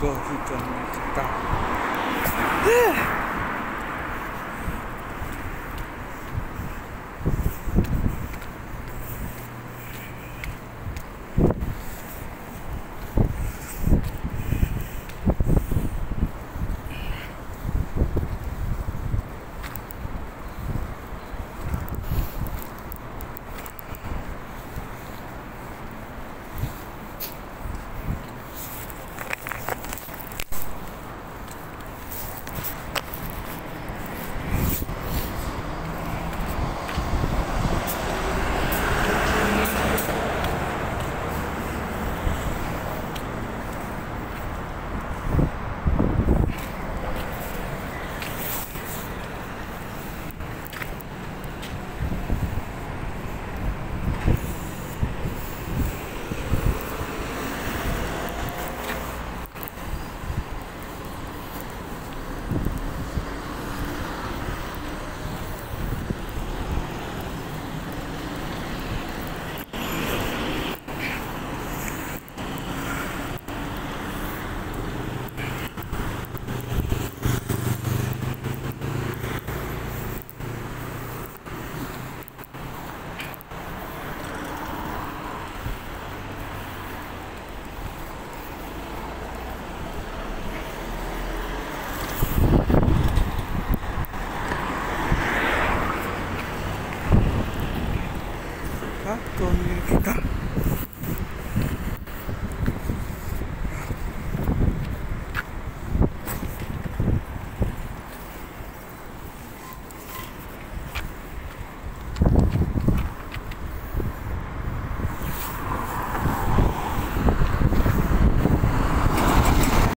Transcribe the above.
这是真的大